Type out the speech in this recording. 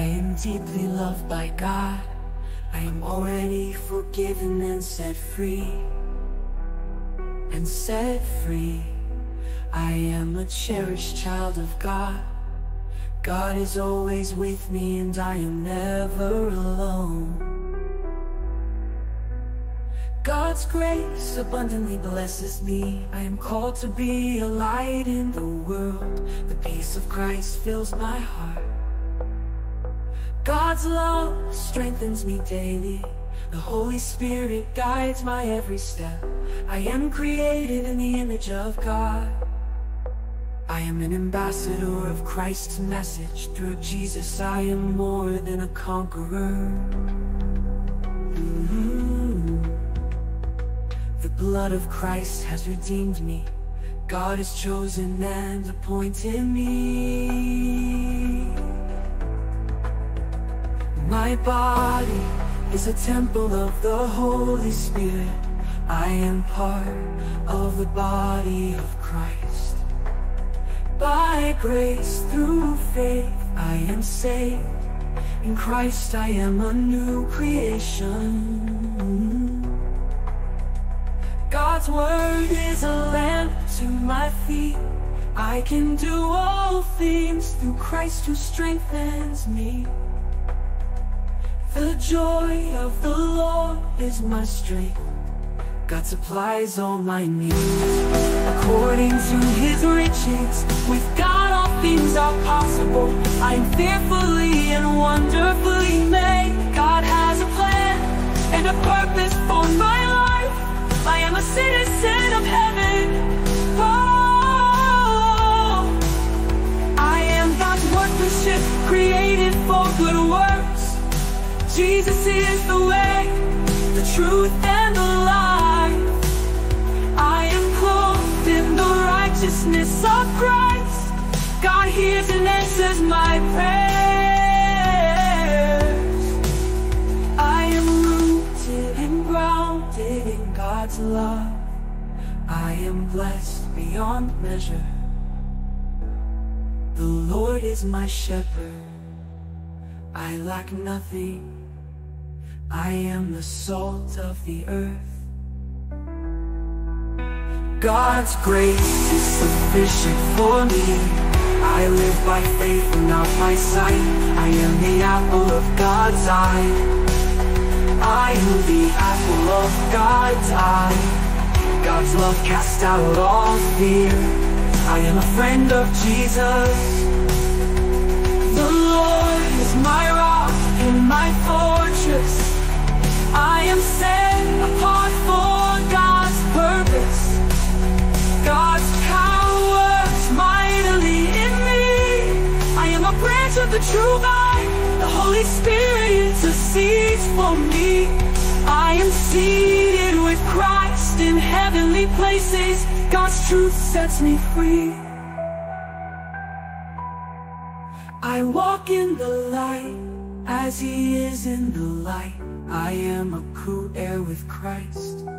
am deeply loved by God. I am already forgiven and set free. And set free. I am a cherished child of God. God is always with me and I am never alone. God's grace abundantly blesses me. I am called to be a light in the world. The peace of Christ fills my heart. God's love strengthens me daily. The Holy Spirit guides my every step. I am created in the image of God. I am an ambassador of Christ's message. Through Jesus, I am more than a conqueror. Mhm. The blood of Christ has redeemed me. God has chosen and appointed me. My body is a temple of the Holy Spirit. I am part of the body of Christ. By grace through faith I am saved. In Christ I am a new creation. God's word is a lamp to my feet. I can do all things through Christ who strengthens me. The joy of the Lord is my strength. God supplies all my needs according to his riches. With God, all things are possible. I am fearfully and wonderfully made. God has a plan and a purpose for my life. I am a citizen of heaven. Oh, I am God's workmanship, created for good works. Jesus is the way, the truth, and the life. I am clothed in the righteousness of Christ. God hears and answers my prayers. I am rooted and grounded in God's love. I am blessed beyond measure. The Lord is my shepherd. I lack nothing. I am the salt of the earth. God's grace is sufficient for me. I live by faith and not by sight. I am the apple of God's eye. I am the apple of God's eye. God's love casts out all fear. I am a friend of Jesus. The Lord is my rock and my fortress. Of the true vine. The Holy Spirit intercedes for me. I am seated with Christ in heavenly places. God's truth sets me free. I walk in the light as He is in the light. I am a co-heir with Christ.